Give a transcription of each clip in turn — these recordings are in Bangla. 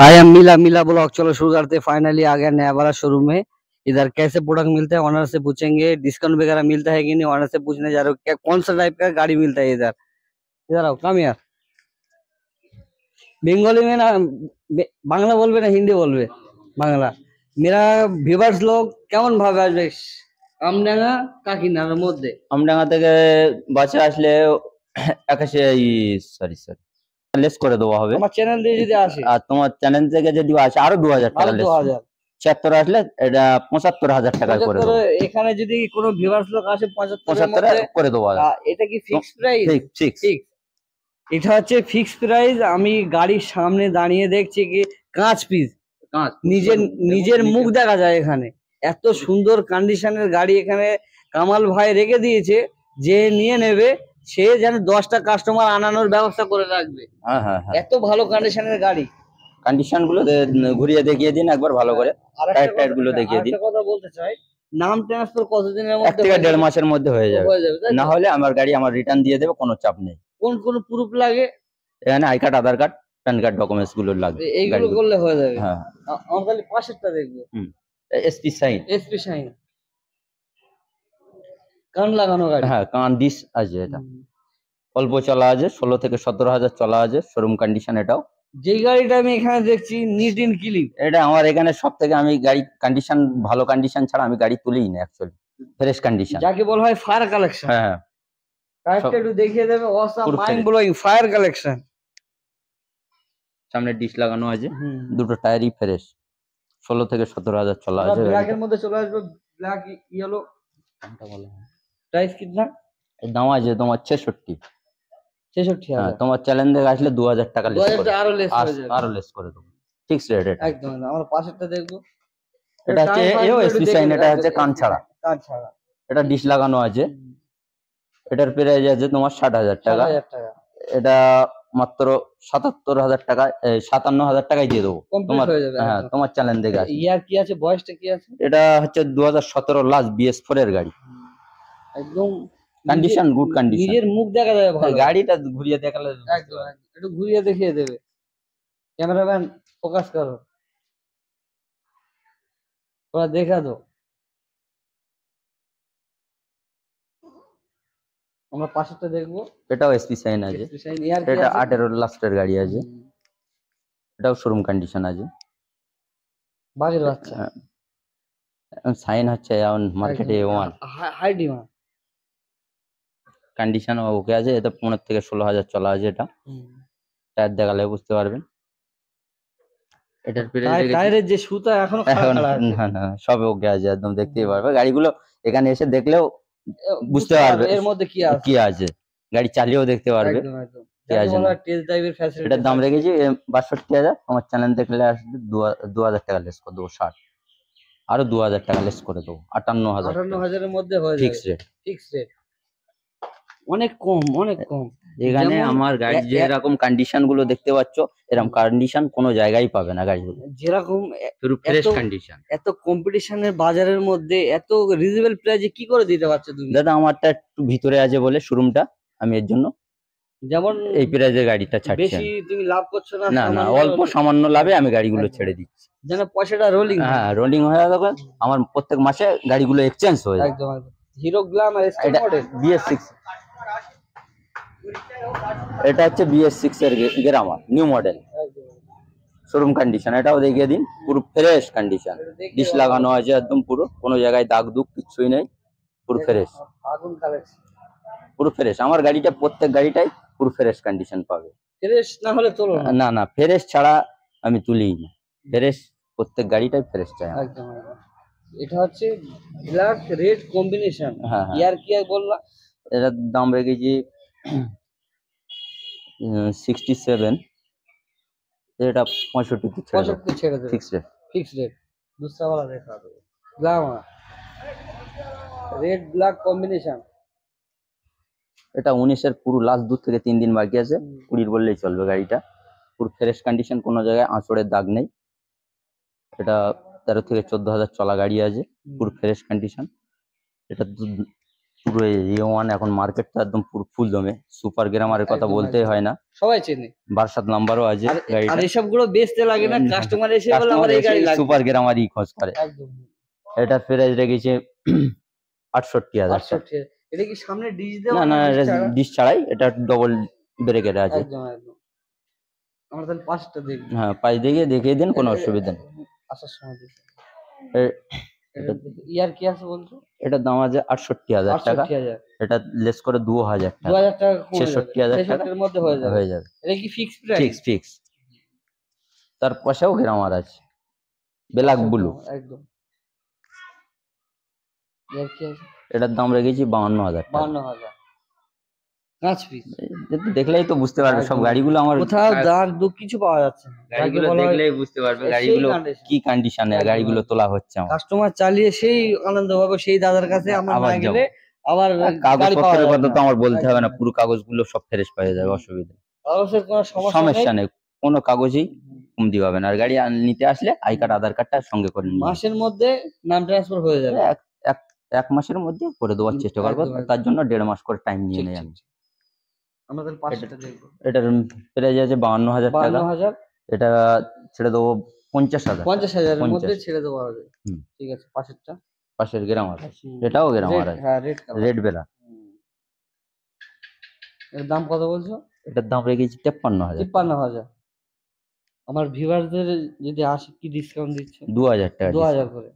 आई एम मिला मिला ब्लॉग चलो शुरू करते फाइनली आ गया नया वाला शोरूम में इधर कैसे प्रोडक्ट मिलते हैं ऑनर से पूछेंगे डिस्काउंट वगैरह मिलता है कि नहीं ऑनर से पूछने जा रहे हो क्या कौन सा टाइप का गाड़ी मिलता है इधर इधर आओ कम यार বেঙ্গলি में ना বে- বাংলা বলবে না হিন্দি বলবে বাংলা মেরা ভিভার্স লোক কেমন ভাবে আসবে আমডাঙ্গা কাকিনাড়ার মধ্যে আমডাঙ্গা থেকে বাসে আসলে একাশি সরি সরি লেস করে দেওয়া হবে। আমার চ্যানেল দিয়ে যদি আসে। আর তোমার চ্যানেল থেকে যদি আসে আরও দু হাজার টাকা লেস দু হাজার। ছিয়াত্তর আসলে এটা পঁচাত্তর হাজার টাকা করে দেবো। এখানে যদি কোনো ভিভার্স লোক আসে পঁচাত্তরের পঁচাত্তর মধ্যে করে দেবো এটা কি ফিক্স প্রাইস ঠিক ঠিক এটা হচ্ছে ফিক্স প্রাইস আমি গাড়ির সামনে দাঁড়িয়ে দেখছি কি কাঁচ পিস কাঁচ। নিজের নিজের মুখ দেখা যায় এখানে। এত সুন্দর কন্ডিশনের গাড়ি এখানে কামাল ভাই রেখে দিয়েছে যে নিয়ে নেবে সে যেন দশটা কাস্টমার আনানোর ব্যবস্থা করে রাখবে। হ্যাঁ হ্যাঁ হ্যাঁ। এত ভালো কন্ডিশনের গাড়ি। কন্ডিশনগুলো ঘুরিয়ে দেখিয়ে দিন একবার ভালো করে। আরেকটা টায়ার টায়ারগুলো দেখিয়ে দিন। কথা বলতে চাই নাম ট্রান্সফার কতদিনের মধ্যে থেকে দেড় মাসের মধ্যে হয়ে যাবে। না হলে আমার গাড়ি আমার রিটার্ন দিয়ে দেবে কোনো চাপ নেই। কোন কোন প্রুফ লাগে? এখানে I card Aadhaar card PAN card ডকুমেন্টসগুলো লাগবে এইগুলো। করলে হয়ে যাবে। হ্যাঁ আ- আমরা খালি পাশেরটা দেখব। এসপি সাইন এসপি শাইন কান লাগানো গাড়ি? হ্যাঁ কান ডিস আছে এটা। অল্প চলা আছে ষোলো থেকে সতেরো হাজার চলা আছে শোরুম কন্ডিশন এটাও। যেই গাড়িটা আমি এখানে দেখছি নিট ইন ক্লিন এটা আমার এখানে সব থেকে আমি গাড়ি কন্ডিশন ভালো কন্ডিশন ছাড়া আমি গাড়ি তুলিই না অ্যাকচুয়ালি ফ্রেশ কন্ডিশন যাকে বলা হয় ফায়ার কালেকশন হ্যাঁ হ্যাঁ। কারেক্ট একটু দেখিয়ে দেবে awesome mind. Blowing fire collection সামনে ডিশ লাগানো আছে দুটো টায়ারই ফ্রেশ ষোলো থেকে সতেরো হাজার চলা আছে ব্ল্যাক এর মধ্যে চলে আসবে ব্ল্যাক ইয়েলো প্রাইস দাম আছে তোমার ছেষট্টি। ছেষট্টি হ্যাঁ তোমার চ্যালেঞ্জ থেকে আসলে দু হাজার টাকা লেস করে। আরও লেস যাবে। আরও লেস করে দেবো। ফিক্স রেট এটা। একদম। আমরা পাশেরটা দেখব। এটা হচ্ছে এও এসপি সাইন এটা হচ্ছে কান ছাড়া কান ছাড়া এটা ডিশ লাগানো আছে। এটার প্রাইস আছে তোমার ষাট হাজার টাকা। এটা মাত্র সাতাত্তর হাজার টাকা সাতান্ন হাজার টাকায় দিয়ে দেবো। তোমার হ্যাঁ তোমার চ্যালেঞ্জ আসবে ইয়ার কি আছে? বয়সটা কি আছে? এটা হচ্ছে দু হাজার সতেরো লাস্ট বিএস ফোর এর গাড়ি। একদম কন্ডিশন গুড কন্ডিশন নিজের মুখ দেখা যাবে ভালো গাড়িটা ঘুরিয়ে দেখালে। একটু ঘুরিয়ে দেখিয়ে দেবে। ক্যামেরাম্যান ফোকাস করো। थोड़ा দেখা দো আমরা পাশেরটা দেখব। এটাও এসপি সাইন আছে। এটা আঠেরো লাস্টের গাড়ি আছে। এটাও শোরুম কন্ডিশন আছে। বাঘের বাচ্চা। সাইন হচ্ছে এখন মার্কেটে one high demand condition okay আছে এটা পনেরো থেকে ষোলো হাজার চলা আছে এটা। টায়ার দেখালে বুঝতে পারবেন। এটার টায়ারের যে সুতা এখনও না না সব ওকে আছে একদম দেখতেই পারবে। গাড়িগুলো এখানে এসে দেখলেও বুঝতে পারবে এর মধ্যে কি আছে। কি আছে। গাড়ি চালিয়েও দেখতে পারবে এটার দাম রেখেছি বাষট্টি হাজার। আমার চ্যানেল দেখলে আসবে দু হাজার টাকা লেস করে দেবো ষাট। আরও দু হাজার টাকা লেস করে দেবো আটান্ন হাজার আটান্ন হাজারের মধ্যে হয়ে ফিক্স যাবে। রেট ফিক্স রেট অনেক কম অনেক কম। এখানে আমার গাড়ি এ- যে এরকম কন্ডিশনগুলো দেখতে পাচ্ছ এরকম কন্ডিশন কোনো জায়গায় পাবে না গাড়িগুলো। যেরকম ফ্রেশ এত- কন্ডিশন এত কম্পিটিশনের বাজারের মধ্যে এত রিজনেবল প্রাইসে কি করে দিতে পারছ তুমি? দাদা আমারটা একটু ভিতরে আছে বলে শোরুমটা আমি এর জন্য যেমন এই প্রাইজের গাড়িটা ছাড়ছি বেশি তুমি লাভ করছ না না না অল্প সামান্য লাভে আমি গাড়িগুলো ছেড়ে দিচ্ছি। যেন পয়সাটা রোলিং হ্যাঁ। রোলিং হয়ে যাবে আমার প্রত্যেক মাসে গাড়িগুলো এক্সচেঞ্জ হয়ে যায়। একদম হিরো স্টার এটা মডেল বিএস সিক্স এটা হচ্ছে বিএস সিক্স এর Glamour new model showroom condition এটাও দেখিয়ে দিন পুরো ফ্রেশ কন্ডিশন ডিশ লাগানো আছে একদম পুরো কোনো জায়গায় দাগ দুগ কিচ্ছুই নেই পুরো ফ্রেশ পুরো ফ্রেশ আমার গাড়িটা প্রত্যেক গাড়িটাই পুরো ফ্রেশ কন্ডিশন পাবে। ফ্রেশ না হলে তোলো না। না ফ্রেশ ছাড়া আমি তুলি না। ফ্রেশ প্রত্যেক গাড়িটাই ফ্রেশ চাই একদম। এটা হচ্ছে ব্ল্যাক রেড কম্বিনেশন ইয়ার কি আর বললাম এটার দাম রেখেছি সিক্সটি সেভেন এটা পঁয়ষট্টিতে পঁয়ষট্টি ছেড়ে দেবে ফিক্সড রেট ফিক্সড রেট দুসাওয়ালা রেট হবে। গ্লামা রেড ব্ল্যাক কম্বিনেশন এটা উনিশের পুরো লাস্ট দু থেকে তিন দিন বাকি আছে। কুড়ির বললেই চলবে গাড়িটা। পুরো ফ্রেশ কন্ডিশন কোনো জায়গায় আঁচড়ের দাগ নেই। এটা তেরো থেকে চোদ্দ হাজার চলা গাড়ি আছে। পুরো ফ্রেশ কন্ডিশন এটা পুরো এ ওয়ান এখন মার্কেটটা একদম পুরো ফুল দমে। সুপার গ্রামারের কথা বলতেই হয় না। সবাই চেনে। বারসাত নাম্বারও আছে আর এসবগুলো বেচতে লাগে না কাস্টমার এসে বলে আমার এই গাড়ি লাগবে। সুপার গ্রামারই খোঁজ করে। একদম। এটার প্রাইস রেখেছে আটষট্টি হাজার টাকা। আটষট্টি এটা কি সামনে ডিশ দেওয়া না না ডিশ ছাড়াই এটা ডবল ব্রেকের আছে। একদম একদম। আমরা তাহলে পাঁচটা দেখব। হ্যাঁ পাঁচ দিকে দেখিয়ে দিন কোনো অসুবিধা নেই। আসার সময় এটা ইয়ার কি আছে বলছো? এটা দাম আছে আটষট্টি হাজার টাকা। এটা লেস করে দু হাজার দু হাজার টাকা ছেষট্টি হাজার 66,000 টাকা। 66,000 এর মধ্যে হয়ে যাবে। হয়ে যাবে। এটা কি ফিক্স প্রাইস ফিক্স ফিক্স তার পাশেও গ্রামার আছে। Black blue. একদম। ইয়ার কি আছে? এটার দাম রেখেছি বাউন্ন হাজার টাকা। হাজার পিস দেখলেই তো বুঝতে পারবে সব গাড়িগুলো আমার কোথাও দাগ দুঃখ কিছু পাওয়া যাচ্ছে না। গাড়িগুলো দেখলেই বুঝতে পারবে গাড়িগুলো কি কন্ডিশনে গাড়িগুলো তোলা হচ্ছে আমার। কাস্টমার চালিয়ে সেই আনন্দ পাবে সেই দাদার কাছে আমরা আবার না গেলে আবার গাড়ি পাওয়া কাগজপত্রের যাবে কথা তো আমার বলতে হবে না পুরো কাগজগুলো সব ফ্রেশ পেয়ে যাবে অসুবিধা। কাগজের কোনো সমস্যা সমস্যা নেই কোনো কাগজেই কমতি পাবে না। আর গাড়ি নিতে আসলে আই কার্ড আধার কার্ডটা সঙ্গে করে নিয়ে মাসের মধ্যে নাম ট্রান্সফার হয়ে যাবে। এক এক এক মাসের মধ্যে করে দেওয়ার চেষ্টা করব। তার জন্য দেড় মাস করে টাইম নিয়ে নেই আমি। আমরা তাহলে পাঁচটা দেখব এটার প্রাইস আছে বাউন্ন হাজার বান্ন টাকা হাজার। এটা ছেড়ে দেবো পঞ্চাশ হাজার। পঞ্চাশ হাজারের মধ্যে ছেড়ে দেওয়া হবে ঠিক আছে পাশেরটা। পাশের গ্রামার আছে। এটাও গ্রামার Red, আছে। হ্যাঁ রেড রেড বেলা। এর দাম কত বলছো? এটার দাম রেখেছি তেপ্পান্ন হাজার। তিপ্পান্ন হাজার। আমার ভিউয়ারদের যদি আসে কি ডিসকাউন্ট দিচ্ছে? দু হাজার টাকা দু। হাজার করে।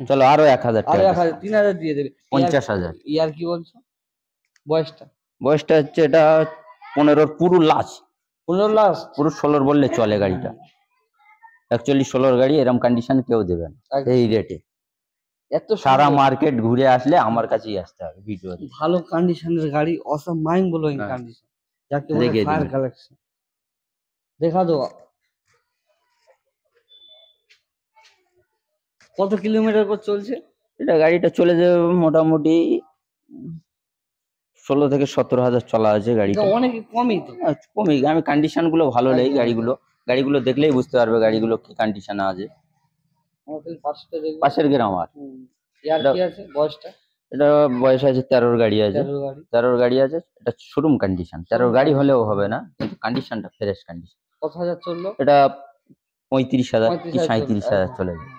চলো আরও এক হাজার আর এক হাজার তিন হাজার দিয়ে দেবে। পঞ্চাশ হাজার। ইয়ার কি বলছো? বয়সটা? বয়সটা হচ্ছে এটা পনেরোর পুরো লাস্ট পনেরো লাস্ট পুরো ষোলোর বললে চলে গাড়িটা। অ্যাকচুয়ালি ষোলোর গাড়ি এরকম কন্ডিশন কেউ দেবে না এই রেটে এত সারা মার্কেট ঘুরে আসলে আমার কাছেই আসতে হবে ভিডিও ভালো কন্ডিশনের গাড়ি অসম মাইন্ড ব্লোয়িং। কন্ডিশন যাকে বলে ফায়ার কালেকশন দেখা দো কত কিলোমিটার পর চলছে? এটা গাড়িটা চলে যাবে মোটামুটি ষোলো থেকে সতেরো হাজার চলা আছে গাড়িটা অনেক কমই তো। কমই। আমি কন্ডিশনগুলো ভালো নেই। গাড়িগুলো। গাড়িগুলো দেখলেই বুঝতে পারবে গাড়িগুলো কি কন্ডিশনে আছে। পাশের গ্রাম আর এটা- বয়সটা? এটা বয়স আছে তেরোর গাড়ি আছে। তেরোর গাড়ি। আছে। এটা শোরুম কন্ডিশন তেরোর গাড়ি হলেও হবে না কিন্তু কন্ডিশনটা ফ্রেশ কন্ডিশন কত হাজার চলল? এটা পঁয়ত্রিশ হাজার কি সাঁত্রিশ হাজার চলে যায়।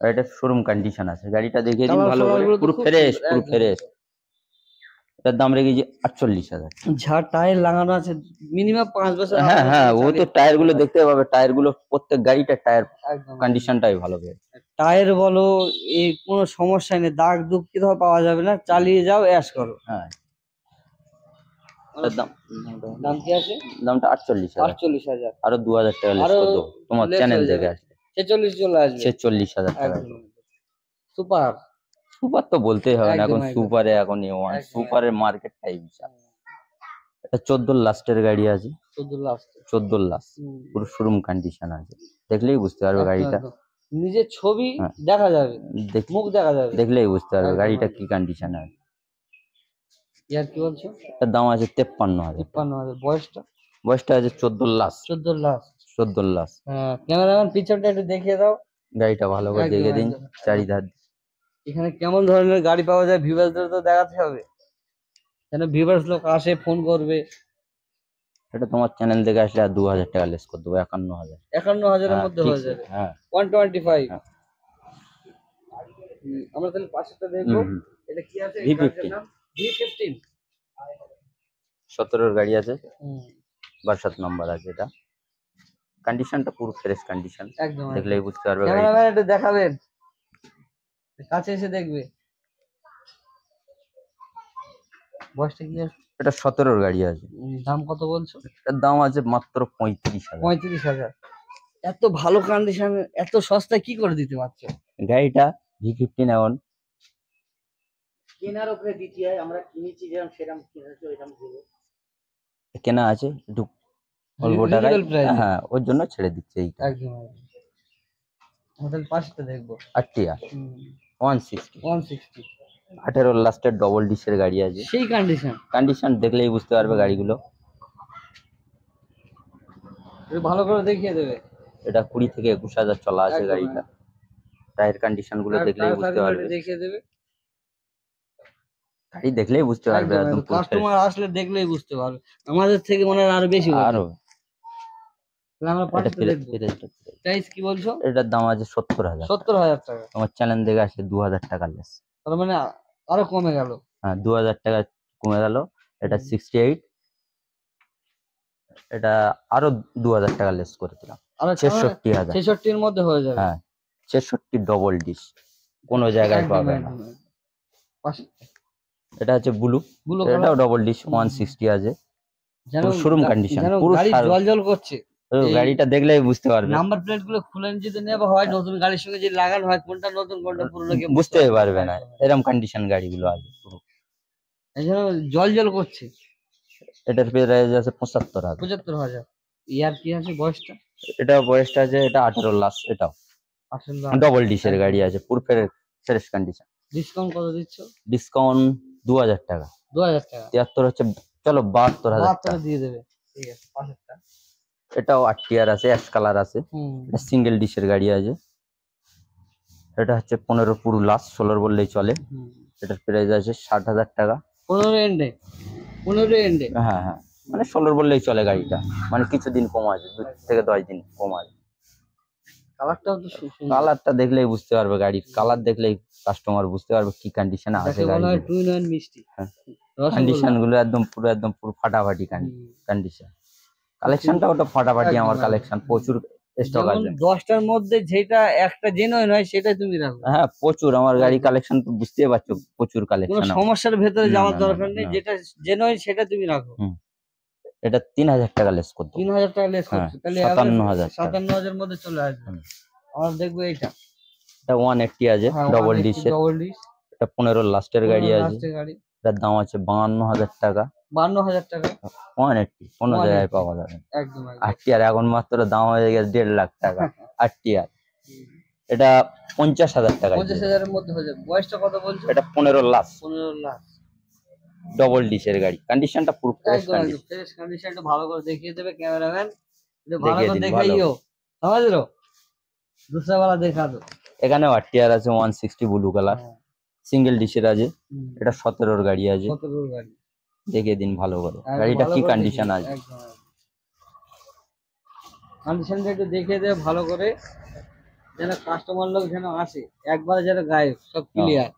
আর এটা শোরুম কন্ডিশন আছে। গাড়িটা দেখিয়ে দিন ভালো পুরো ফ্রেশ পুরো ফ্রেশ এটার দাম রেখেছি আটচল্লিশ হাজার। যা টায়ার লাগানো আছে মিনিমাম পাঁচ বছর হ্যাঁ হ্যাঁ ও তো টায়ারগুলো দেখতে পাবে টায়ারগুলো প্রত্যেক গাড়িটার টায়ার কন্ডিশনটাই ভালো পেয়ে। টায়ার বলো এই কোনো সমস্যা নেই দাগ দুঃখ কোথাও পাওয়া যাবে না চালিয়ে যাও অ্যাশ করো। হ্যাঁ। দাম দাম কি আছে? দামটা আটচল্লিশ আটচল্লিশ হাজার। আরও দু হাজার টাকা আরও তোমার চ্যানেল থেকে যাবে। আসবে। ছেচল্লিশ চলে আসবে। ছেচল্লিশ হাজার টাকা। সুপার। সুপার তো বলতেই হবে না এখন। সুপারে এখন এ ওয়ান একদম, মার্কেট মার্কেটটাই বিশাল। এটা চোদ্দ লাস্টের গাড়ি আছে। চোদ্দ লাস্ট চোদ্দ লাস্ট পুরো শোরুম কন্ডিশন আছে। দেখলেই বুঝতে পারবে গাড়িটা। নিজের ছবি হ্যাঁ। দেখা যাবে। মুখ দেখা যাবে। দেখলেই বুঝতে পারবে গাড়িটা কি কন্ডিশন আছে ইয়ার কি বলছো? এটার দাম আছে তেপ্পান্ন হাজার তিপ্পান্ন হাজার। বয়সটা? বয়সটা আছে চোদ্দ লাস্ট চোদ্দ লাস্ট চোদ্দ লাস্ট হ্যাঁ ক্যামেরাম্যান পিছনটা একটু দেখিয়ে দাও। গাড়িটা ভালো করে দেখে দিন। চারিধার এখানে কেমন ধরনের গাড়ি পাওয়া যায় ভিউয়ার্সদের তো দেখাতে হবে। যেন ভিউয়ার্স লোক আসে ফোন করবে। এটা তোমার চ্যানেল থেকে আসলে আর দু হাজার টাকা লেস করে দেবো একান্ন হাজার একান্ন হাজারের হ্যাঁ, মধ্যে হয়ে যাবে। হ্যাঁ। One twenty five. আমরা তাহলে পাশেরটা দেখব। হুম। এটা কি আছে? V15 ভি ফিফটিন সতেরোর গাড়ি আছে। বারসাত নাম্বার আছে এটা। কন্ডিশনটা পুরো ফ্রেশ কন্ডিশন একদম দেখলেই বুঝতে পারবে গাড়ি দেখাবেন। কাছে এসে দেখবে। বয়সটা কি এটা সতেরোর গাড়ি আছে। দাম কত বলছো? এটার দাম আছে মাত্র পঁয়ত্রিশ হাজার। পঁয়ত্রিশ হাজার। এত ভালো কন্ডিশন এত সস্তায় কি করে দিতে পারছ? গাড়িটা ভি ফিফটিন এখন। কেনার উপরে দিতে হয় আমরা কিনেছি যেরকম সেরকম কিনেছি ওইরকম দেবো। কেনা আছে একটু অল্প টাকায়। হ্যাঁ ওর জন্য ছেড়ে দিচ্ছে এইটা। একদম আমাদের পাঁচটা দেখব। আটটিয়া ওয়ান সিক্সটি ওয়ান সিক্সটি আঠেরো লাস্টের ডবল ডিসের গাড়ি আছে। সেই কন্ডিশন কন্ডিশন দেখলেই বুঝতে পারবে গাড়িগুলো। ভালো করে দেখিয়ে দেবে। এটা কুড়ি থেকে একুশ হাজার চলা আছে গাড়িটা। টায়ার কন্ডিশনগুলো দেখলেই বুঝতে পারবে। দেখিয়ে দেবে। গাড়ি দেখলেই বুঝতে পারবে একদম কাস্টমার আসলে দেখলেই বুঝতে পারবে। আমাদের থেকে মনে হয় আরও বেশি আরও তাহলে আমরা এটা পাঁচটা ফিরে দেখব ফিরে প্রাইস কি বলছো? এটার দাম আছে সত্তর হাজার। সত্তর হাজার টাকা। তোমার চ্যানেল দেখে আসলে দু হাজার টাকা লেস। তার মানে আরও কমে গেল। হ্যাঁ দু হাজার টাকা কমে গেল। এটা সিক্সটি এইট এটা আরও দু হাজার টাকা লেস করে দিলাম। আরও ছেষট্টি হাজার। ছেষট্টির মধ্যে হয়ে যাবে। হ্যাঁ ছেষট্টি ডবল ডিশ কোনো জায়গায় পাবে না। এটা হচ্ছে ব্লু গুলো এটাও ডবল ডিশ ওয়ান সিক্সটি আছে। পুরো গা- পুরো জল জল করছে। গাড়িটা দেখলেই বুঝতে পারবে। নাম্বার প্লেটগুলো খুলে যদি নেওয়া হয় নতুন গাড়ির সঙ্গে যে লাগানো হয় কোনটা নতুন কোনটা পুরনো কেউ বুঝতেই পারবে। না। এরকম কন্ডিশন গাড়িগুলো আছে। পুরো। জল জল করছে। এটার প্রাইস আছে পঁচাত্তর হাজার। পঁচাত্তর হাজার। ইয়ার কি আছে বয়সটা? এটা বয়সটা আছে এটা আঠারো লাস এটাও। আসলে ডবল ডিশের গাড়ি আছে পুরো ফ্রেশ কন্ডিশন ডিসকাউন্ট কত দিচ্ছ? ডিসকাউন্ট দু হাজার টাকা। দু হাজার টাকা। তিয়াত্তর হচ্ছে চলো বাহাত্তর হাজার দিয়ে দেবে। ঠিক আছে পাশেরটা এটাও আট টিয়ার আছে অ্যাশ কালার আছে। এটা সিঙ্গেল ডিশের গাড়ি আছে। এটা হচ্ছে পনেরো পুরো লাস্ট ষোলোর বললেই চলে। এটার প্রাইস আছে ষাট হাজার টাকা। পনেরো এন্ডে পনেরো এন্ডে হ্যাঁ হ্যাঁ। মানে ষোলোর বললেই চলে গাড়িটা। মানে কিছুদিন কম আছে দু থেকে দশ দিন কম আছে। কালারটাও তো কালারটা দেখলেই বুঝতে পারবে গাড়ির কালার দেখলেই কাস্টমার বুঝতে পারবে কি কন্ডিশনে আছে গাড়ি মিষ্টি। হ্যাঁ। কন্ডিশনগুলো একদম পুরো একদম পুরো ফাটাফাটি কন্ডিশন কালেকশনটা ওটা ফাটাফাটি আমার কালেকশন প্রচুর স্টক আছে। দশটার মধ্যে যেটা একটা জেনুইন হয় সেটাই তুমি রাখো হ্যাঁ প্রচুর। আমার গাড়ি কালেকশন তো বুঝতেই পারছ প্রচুর কালেকশন সমস্যার ভেতরে যাওয়ার দরকার নেই যেটা জেনুইন সেটা তুমি রাখো। এটা তিন হাজার টাকা লেস করতো তিন হাজার টাকা লেস হ্যাঁ, করছ তাহলে সাতান্ন হাজার সাতান্ন হাজার মধ্যে চলে আসবে। আমরা দেখব এইটা। এটা ওয়ান এইটটি আছে ডবল ডিশের ডবল ডিশ এটা পনেরো লাস্টের গাড়ি আছে। এটার দাম আছে বাহান্ন হাজার টাকা। বান্ন হাজার টাকা। পাওয়া যাবে। এখন মাত্র দাম হয়ে গেছে দেড় লাখ টাকা আর এটা পঞ্চাশ হাজার টাকা। পঞ্চাশ বলছো? এটা পনেরো গাড়ি। পুরো ভালো করে ক্যামেরাম্যান এখানে আছে ব্লু কালার সিঙ্গেল ডিসের আছে। এটা সতেরোর গাড়ি আছে। দেখিয়ে দিন ভালো করে। গাড়িটা কি কন্ডিশন আছে। কন্ডিশনটা একটু দেখে দেবে ভালো করে যেন কাস্টমার লোক যেন আসে একবারে যেন গায়েব সব ক্লিয়ার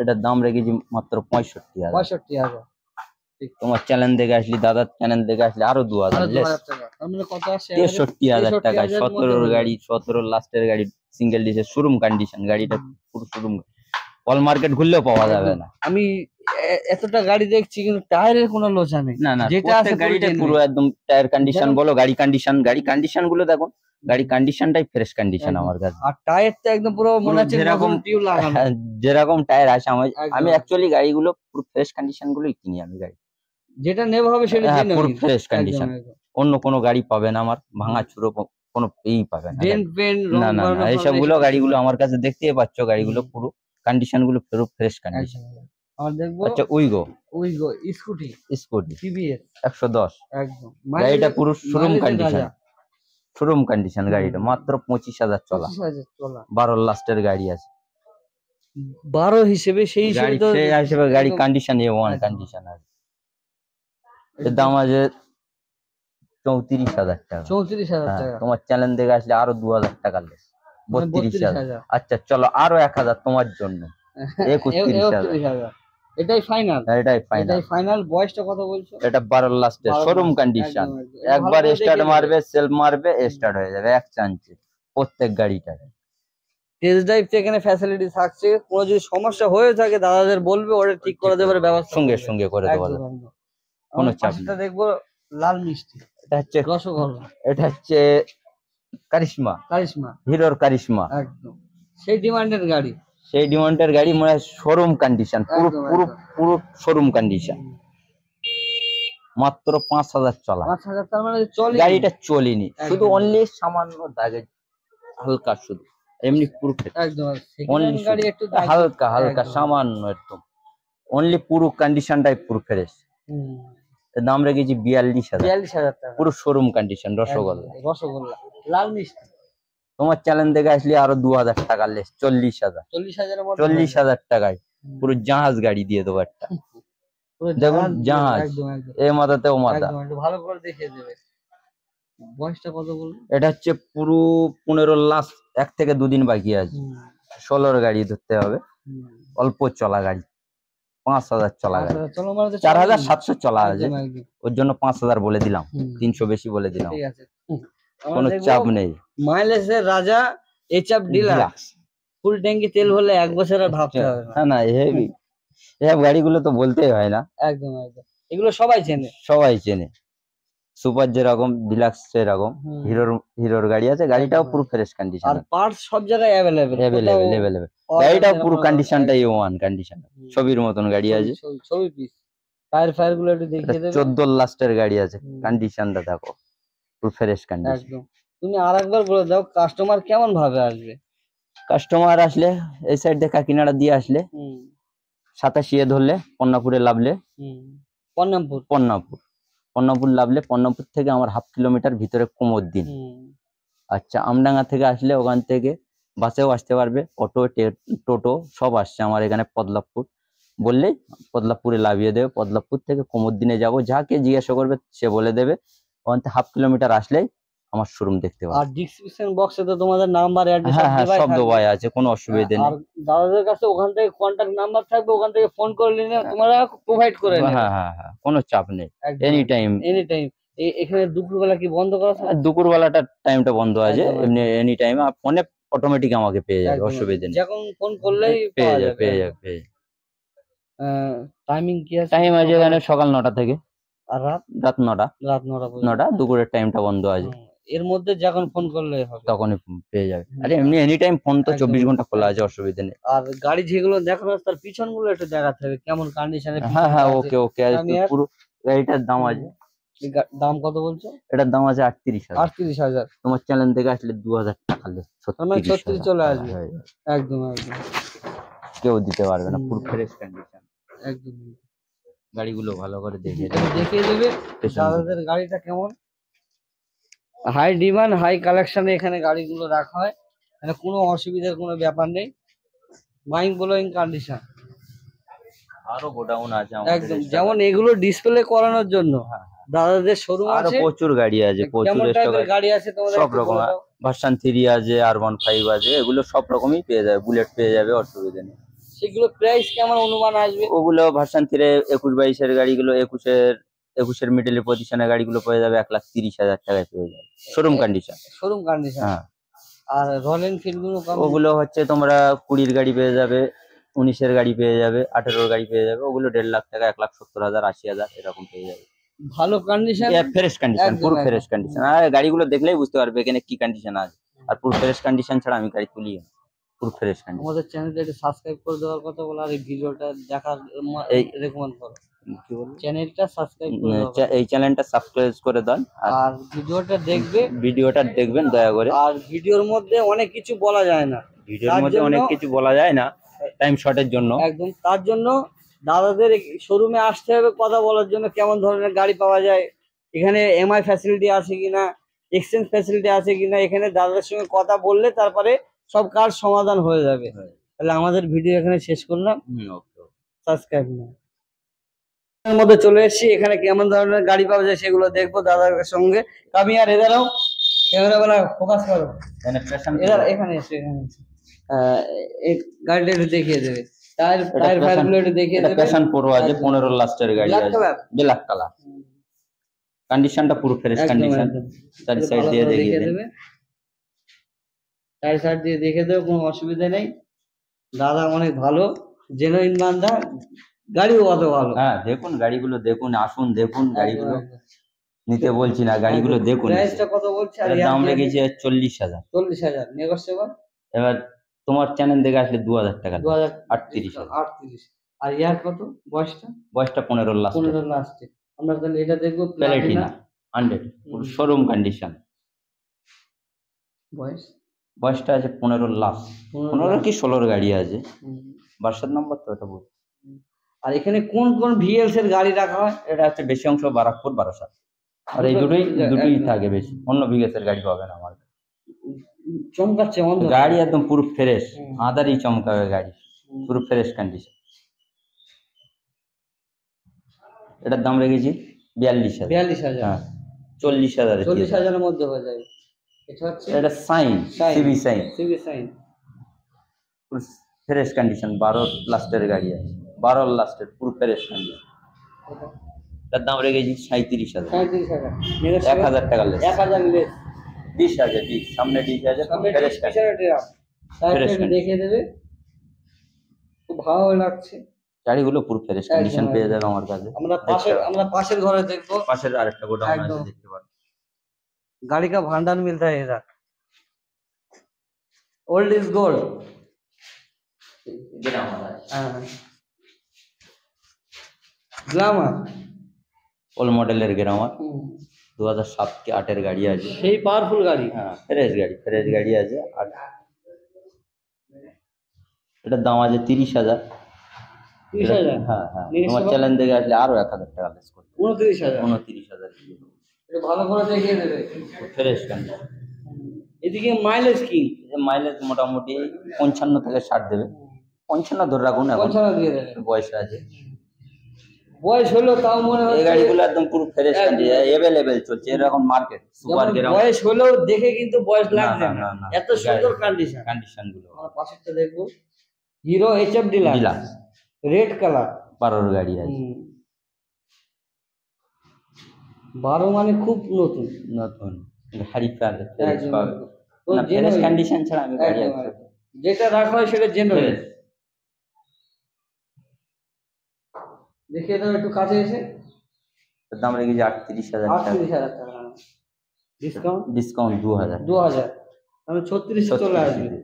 এটার দাম রেখেছি মাত্র পঁয়ষট্টি হাজার। পঁয়ষট্টি হাজার। তোমার চ্যানেল দেখে আসলি দাদার চ্যানেল দেখে আসলে আরও দু হাজার দু মানে তেষট্টি হাজার টাকা সতেরোর গাড়ি সতেরোর লাস্টের গাড়ি সিঙ্গেল ডিসের শোরুম কন্ডিশন গাড়িটা পুরো শোরুম অল মার্কেট ঘুরলেও পাওয়া যাবে না। আমি এতটা গাড়ি দেখছি কিন্তু টায়ারের কোনো লোচা নেই। না না যেটা আছে গাড়িটা পুরো একদম টায়ার কন্ডিশন বলো গাড়ি কন্ডিশন গাড়ি কন্ডিশনগুলো দেখো গাড়ি কন্ডিশনটাই ফ্রেশ কন্ডিশন আমার কাছে। আর টায়ারটা একদম পুরো মনে হচ্ছে যেরকম- টিউব লাগানো। যেরকম টায়ার আছে আমার আমি অ্যাকচুয়ালি গাড়িগুলো পুরো ফ্রেশ কন্ডিশন গুলোই কিনি আমি গাড়ি। যেটা নেওয়া হবে সেটা হ্যাঁ পুরো ফ্রেশ কন্ডিশন অন্য কোনো গাড়ি পাবে না আমার ভাঙা চুরো কোনো ই পাবে না। না না করানো না এইসবগুলো গাড়িগুলো আমার কাছে দেখতেই পাচ্ছ গাড়িগুলো পুরো কন্ডিশনগুলো পুরো ফ্রেশ কন্ডিশন। আর দেখব আচ্ছা Wego Wego Scooty Scooty TVS একশো দশ। একদম। গাড়িটা পুরো শোরুম কন্ডিশন শোরুম কন্ডিশন গাড়িটা। মাত্র পঁচিশ হাজার চলা। পঁচিশ হাজার চলা। বারো লাস্টের গাড়ি আছে। বারো হিসেবে সেই হিসেবে গাড়ি তো সেই হিসেবে গাড়ি কন্ডিশন এ ওয়ান কন্ডিশন আছে। এর দাম আছে চৌত্রিশ হাজার টাকা। চৌত্রিশ হাজার হ্যাঁ, টাকা। তোমার চ্যানেল দেখে আসলে আরও দু হাজার টাকা লেস। মানে বত্রিশ বত্রিশ হাজার। হাজার আচ্ছা চলো আরও এক হাজার তোমার জন্য। একত্রিশ হাজার। একত্রিশ হাজার। এটাই ফাইনাল এটাই ফাইনাল এটাই ফাইনাল বয়সটা কত বলছো? এটা বারো লাস্টের বারো শোরুম কন্ডিশন। এটা একবার স্টার্ট মারবে সেলফ মারবে স্টার্ট হয়ে যাবে। এক চান্সে প্রত্যেক গাড়িটা টেস্ট ড্রাইভ এখানে ফ্যাসিলিটি থাকছে। কোনো যদি সমস্যা হয়ে থাকে দাদাদের বলবে ওরা ঠিক করে দেবার ব্যবস্থা সঙ্গে সঙ্গে করে দেবো। কোনো চাপ পাশেরটা দেখব লাল মিষ্টি। এটা হচ্ছে রসগোল্লা। এটা হচ্ছে কারিশমা। কারিশমা। হিরোর কারিশমা। একদম। সেই ডিমান্ডের গাড়ি। সেই ডিমান্ডের গাড়ি মানে শোরুম কন্ডিশন পুরো পুরো পুরো শোরুম কন্ডিশন মাত্র পাঁচ হাজার চলা। মানে চলে গাড়িটা চলেনি। শুধু অনলি সামান্য দাগে হালকা শুধু। এমনি পুরো হালকা হালকা সামান্য একদম। অনলি পুরো কন্ডিশনটাই পুরো ফ্রেশ দাম রেখেছি বিয়াল্লিশ হাজার। বিয়াল্লিশ হাজার পুরো শোরুম কন্ডিশন রসগোল্লা। রসগোল্লা। লাল মিষ্টি। তোমার চ্যানেল দেখে আসলে আরও দু হাজার টাকা লেস চল্লিশ হাজার। চল্লিশ হাজার টাকায় পুরো জাহাজ গাড়ি দিয়ে দেবো একটা। দেখুন, জাহাজ। এ মাথাতে ও মাথা। ভালো করে দেখিয়ে দেবে। বয়সটা কত বলুন? এটা হচ্ছে পুরো পনেরো লাস্ট এক থেকে দুদিন বাকি আছে। ষোলোর গাড়ি ধরতে হবে। অল্প চলা গাড়ি। পাঁচ হাজার চলা গাড়ি। চার হাজার সাতশো চলা আছে। ওর জন্য পাঁচ হাজার বলে দিলাম। তিনশো বেশি বলে দিলাম। কোনো চাপ নেই। মাইলেজের রাজা এইচআপ ডিলাক্স। ফুল ট্যাঙ্কি তেল ভরলে এক বছর আর ভাবতে হবে না। না হেভি এসব গাড়িগুলো তো বলতেই হয় না। একদম একদম। এগুলো সবাই চেনে। সবাই চেনে। সুপার যেরকম ডিলাক্স সেরকম। হিরোর হিরোর গাড়ি আছে গাড়িটাও পুরো ফ্রেশ কন্ডিশন আর পার্টস সব জায়গায় অ্যাভেলেবেল অ্যাভেলেবেল অ্যাভেলেবেল গাড়িটাও পুরো কন্ডিশনটা এ ওয়ান কন্ডিশন ছবির মতন গাড়ি আছে। ছবি পিস টায়ার ফায়ারগুলো একটু দেখিয়ে দেবে। চোদ্দ লাস্টের গাড়ি আছে। কন্ডিশনটা দেখো। পুরো ফ্রেশ কন্ডিশন একদম। তুমি আরেকবার বলে দাও কাস্টমার কেমন ভাবে আসবে? কাস্টমার আসলে এই সাইড দিয়ে কাকিনাড়া দিয়ে আসলে সাতাশি এ ধরলে পন্নাপুরে লাভলে। হুম। পন্নামপুর পন্নাপুর পন্নাপুর লাভলে পন্নাপুর থেকে আমার হাফ কিলোমিটার ভিতরে কোমর দিন। আচ্ছা আমডাঙ্গা থেকে আসলে ওখান থেকে বাসেও আসতে পারবে অটো টোটো সব আসছে আমার এখানে পদলাপুর বললেই পদলাপুরে লাভিয়ে দেবে পদলাপুর থেকে কোমর দিনে যাব। যাকে জিজ্ঞাসা করবে সে বলে দেবে। ওখান হাফ কিলোমিটার আসলেই আমার শোরুম দেখতে পাবে। আর ডিসক্রিপশন বক্সে তো তোমাদের নাম্বার অ্যাড্রেস হ্যাঁ হ্যাঁ সব দেওয়াই আছে কোনো অসুবিধা আর নেই। দাদাদের কাছে ওখান থেকে কন্টাক্ট নাম্বার থাকবে ওখান থেকে ফোন করে নিলে তোমরা প্রোভাইড করে নেবে। হ্যাঁ হ্যাঁ হ্যাঁ কোনো চাপ নেই। এনি টাইম এনি টাইম এখানে দুপুরবেলা কি বন্ধ করা থাকে? দুপুর বেলাটা টাইমটা বন্ধ আছে এমনি এনি টাইম ফোনে অটোমেটিক আমাকে পেয়ে যাবে অসুবিধা নেই। যখন ফোন করলেই পেয়ে যাবে পেয়ে যাবে টাইমিং কি আছে? টাইম আছে এখানে সকাল নটা থেকে। আর রাত রাত নটা। রাত নটা নটা দুপুরের টাইমটা বন্ধ আছে। এর মধ্যে যখন ফোন করলে হবে। তখনই পেয়ে যাবে। আরে এমনি এনি টাইম ফোন তো চব্বিশ ঘণ্টা খোলা আছে অসুবিধা নেই। আর গাড়ি যেগুলো দেখানো আছে তার পিছনগুলো একটু দেখাতে হবে কেমন কন্ডিশনে হ্যাঁ হ্যাঁ ওকে ওকে পুরো গাড়িটার দাম আছে। দাম কত বলছো? এটার দাম আছে আটত্রিশ হাজার। আটত্রিশ হাজার। তোমার চ্যানেল থেকে আসলে দু হাজার টাকা মানে 36 36 চলে আসবে। একদম একদম। কেউ দিতে পারবে না পুরো ফ্রেশ কন্ডিশন একদম। গাড়িগুলো ভালো করে দেখে দেখিয়ে দেবে দাদাদের গাড়িটা কেমন? হাই ডিমান্ড হাই কালেকশনে এখানে গাড়িগুলো রাখা হয়। মানে কোনো অসুবিধার কোনো ব্যাপার নেই। মাইন্ড ব্লোয়িং কন্ডিশন আরও গোডাউন আছে একদম। যেমন এগুলো ডিসপ্লে করানোর জন্য। হ্যাঁ, দাদাদের শোরুম আরও আছে। প্রচুর গাড়ি আছে প্রচুর। গাড়ি আছে তোমাদের সব রকম ভার্সন থ্রি আছে আর ওয়ান ফাইভ আছে এগুলো সব রকমই পেয়ে যাবে বুলেট পেয়ে যাবে অসুবিধা নেই। সেগুলো প্রাইস কেমন অনুমান আসবে? ওগুলো ভার্সন থ্রি একুশ বাইশের গাড়িগুলো একুশের একুশের মিডল পজিশনের গাড়িগুলো পেয়ে যাবে এক লাখ তিরিশ হাজার টাকায় পেয়ে যাবে। শোরুম কন্ডিশন শোরুম কন্ডিশন হ্যাঁ। আর রয়্যাল এনফিল্ডগুলো ওগুলো হচ্ছে তোমরা কুড়ির গাড়ি পেয়ে যাবে উনিশের গাড়ি পেয়ে যাবে আঠেরোর গাড়ি পেয়ে যাবে ওগুলো দেড় লাখ টাকা এক লাখ সত্তর হাজার আশি হাজার এরকম পেয়ে যাবে। ভালো কন্ডিশন ফ্রেশ কন্ডিশন পুরো ফ্রেশ কন্ডিশন আর গাড়িগুলো দেখলেই বুঝতে পারবে এখানে কি কন্ডিশন আছে। আর পুরো ফ্রেশ কন্ডিশন ছাড়া আমি গাড়ি তুলি না। পুরো ফ্রেশ কন্ডিশন আমাদের চ্যানেলটা একটু সাবস্ক্রাইব করে দেওয়ার কথা বলো আর এই ভিডিওটা দেখার এই- রেকমেন্ড করো। কি বলব চ্যানেলটা সাবস্ক্রাইব করে এই চ্যানেলটা সাবস্ক্রাইব করে দেন আর ভিডিওটা দেখবে ভিডিওটা দেখবেন দয়া করে। আর ভিডিওর মধ্যে অনেক কিছু বলা যায় না। ভিডিওর মধ্যে অনেক কিছু বলা যায় না টাইম শর্টের জন্য। একদম তার জন্য দাদাদের শোরুমে আসতে হবে কথা বলার জন্য কেমন ধরনের গাড়ি পাওয়া যায় এখানে এমআই ফ্যাসিলিটি আছে কিনা এক্সচেঞ্জ ফ্যাসিলিটি আছে কিনা এখানে দাদাদের সঙ্গে কথা বললে তারপরে সব কাজ সমাধান হয়ে যাবে। তাহলে আমাদের ভিডিও এখানে শেষ করলাম. সাবস্ক্রাইব না মধ্যে চলে এসেছি। এখানে কেমন ধরনের গাড়ি পাওয়া যায় সেগুলো দেখব দাদার সঙ্গে। আমি আর এদারাও ক্যামেরা ফোকাস করো। এখানে passion এদার pro- এখানে এসে এখানে এসে। গাড়িটা একটু দেখিয়ে দেবে। টায়ার এটা টায়ার একটু দেখিয়ে দেবে। প্যাশন প্রো আছে লাস্টের গাড়ি ব্ল্যাক আছে। কালার ব্ল্যাক কালার কন্ডিশনটা পুরো ফ্রেশ কন্ডিশন একদম। সাইড দিয়ে দেখিয়ে দেবে। চারি সাইড দিয়ে দেখে দেবে কোনো অসুবিধা নেই। দাদা অনেক ভালো জেনুইন বান্ধা গাড়িও অত ভালো। হ্যাঁ দেখুন গাড়িগুলো দেখুন আসুন দেখুন গাড়িগুলো নিতে বলছি না গাড়িগুলো দেখুন। প্রাইসটা কত বলছে? আর দাম রেখেছি চল্লিশ হাজার। চল্লিশ হাজার নেগোসিয়েবল এবার? তোমার চ্যানেল দেখে আসলে দু হাজার টাকা দু হাজার আটত্রিশ আটত্রিশ। আর ইয়ার কত বয়সটা? বয়সটা পনেরো লাস্ট। পনেরো লাস্টে। আমরা তাহলে এটা দেখব প্লাটিনা হান্ড্রেড শোরুম কন্ডিশন বয়স? বয়সটা আছে পনেরো লাখ পনেরো কি ষোলোর গাড়ি আছে। বারসাত নম্বর তো ওটা বল আর এখানে কোন কোন ভিএলস এর গাড়ি রাখা হয়? এটা হচ্ছে বেশি অংশ বারাকপুর বারাসাত। আর এই দুটোই দুটোই থাকে বেশি। অন্য ভিএলস এর গাড়ি পাবে না আমার চমকাচ্ছে গাড়ি একদম পুরো ফ্রেশ আদারই চমকাবে গাড়ি। পুরো ফ্রেশ কন্ডিশন এটার দাম রেখেছি বিয়াল্লিশ হাজার। বিয়াল্লিশ হাজার। হ্যাঁ, চল্লিশ হাজার চল্লিশ হাজারের মধ্যে হয়ে যায় এটা হচ্ছে এটা Shine. CB Shine. CB Shine. Fresh condition বারো লাস্টের গাড়ি আছে। বারো লাস্টের পুরো ফ্রেশ কন্ডিশন তার দাম রেখেছি সাঁত্রিশ হাজার। সাঁত্রিশ হাজার। এক হাজার টাকা লেস এক হাজার লেস বিশ হাজার বিশ সামনে বিশ হাজার ফ্রেশ দেবে। খুব ভালো লাগছে। গাড়িগুলো পুরো ফ্রেশ কন্ডিশন পেয়ে যাবে আমার কাছে। আমরা পাশের আমরা পাশের ঘরে দেখব। পাশের আরেকটা গোডাউন আছে দেখতে পারেন गाड़ी का भंडार मिलता है इधर old is gold glamour old মডেলের গ্রামার দু হাজার সাত কি আটের গাড়ি আছে সেই পাওয়ারফুল গাড়ি হ্যাঁ ফ্রেশ গাড়ি ফ্রেশ গাড়ি আছে আর এটার দাম আছে তিরিশ হাজার তিরিশ হাজার হ্যাঁ হ্যাঁ তিরিশ তোমার হাজার? চ্যালেঞ্জ থেকে আসলে আরো এক হাজার টাকা লেস করতে উনত্রিশ হাজার উনত্রিশ হাজার একটু ভালো করে দেখিয়ে দেবে। ফ্রেশ কন্ডিশন এদিকে মাইলেজ কি? মাইলেজ মোটামুটি পঞ্চান্ন থেকে ষাট দেবে। পঞ্চান্ন ধরে রাখুন এখন। পঞ্চান্ন দিয়ে দেবে। বয়স আছে। বয়স হলো তাও মনে এই হচ্ছে গাড়িগুলো একদম পুরো ফ্রেশ। কন্ডিশন অ্যাভেলেবেল চলছে। এরকম মার্কেট সুপার যেমন বয়স হলেও দেখে কিন্তু বয়স লাগছে না। এত সুন্দর কন্ডিশন কন্ডিশনগুলো আমার পাশেরটা দেখব। Hero H F dealer deluxe red colour বারোর গাড়ি আছে। বারো মানে খুব নতুন। নতুন। গাড়ি পাবে ফ্রেশ। কন্ডিশন ছাড়া আমি গাড়ি। যেটা রাখা হয় সেটা জেনুইন Fresh। দেখিয়ে দাও একটু কাছে এসে। দাম রেখেছি আটত্রিশ হাজার আটত্রিশ হাজার টাকা ডিসকাউন্ট ডিসকাউন্ট দু হাজার। দু হাজার। মানে ছত্রিশ চলে আসবে।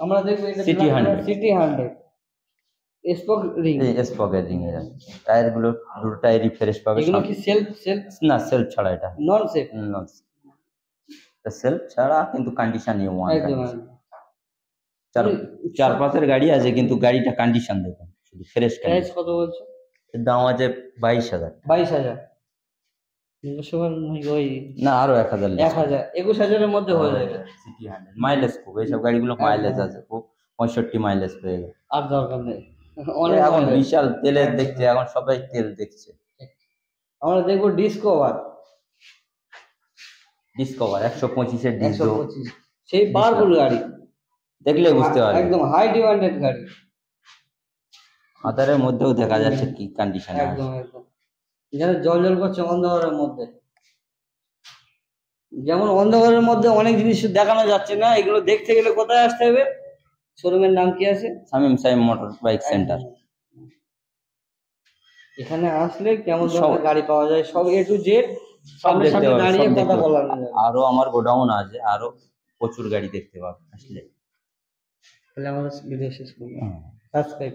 আমরা দেখব City 100 City hundred spoke ring. স্পকের ring এর টায়ারগুলো দুটো টায়ারই ফ্রেশ পাবে এগুলো কি সেলফ সেলফ না সেলফ ছাড়া এটা। নন সেফ সেলফ ছাড়া কিন্তু কন্ডিশন নিয়ে ওয়ান একদম। চার চার পাঁচের গাড়ি আছে কিন্তু গাড়িটা কন্ডিশন দেখুন শুধু ফ্রেশ প্রাইস কত বলছো? দাম আছে বাইশ হাজার বাইশ হাজার। না আরও এক হাজার এক হাজার একুশ হাজারের মধ্যে হয়ে যাবে। সিটি হান্ড্রেড মাইলেজ খুব এইসব গাড়িগুলো মাইলেজ আছে খুব পঁয়ষট্টি মাইলেজ পেয়ে গেছে আর দরকার নেই। এখন বিশাল তেলের দেখছে এখন সবাই তেল দেখছে। আমরা দেখব ডিসকভার ডিসকভার একশো পঁচিশের একশো পঁচিশ। সেই পাওয়ারফুল গাড়ি। দেখলে বুঝতে পারবে। একদম হাই ডিমান্ডেড গাড়ি। আধারের মধ্যেও দেখা যাচ্ছে কি কন্ডিশন একদম একদম। এখানে জল জল করছে অন্ধকারের মধ্যে। যেমন অন্ধকারের মধ্যে অনেক জিনিস দেখানো যাচ্ছে না এগুলো দেখতে গেলে কোথায় আসতে হবে? শোরুমের নাম কি আছে? Shamim Saim motor bike centre. এখানে আসলে কেমন সব- ধরনের গাড়ি পাওয়া যায়? সব এ টু জেড সব সামনে দেখতে পাবে আরও আমার গোডাউন আছে আরও প্রচুর গাড়ি দেখতে পাবে আসলে। তাহলে আমাদের ভিডিও শেষ করব সাবস্ক্রাইব সাবস্ক্রাইব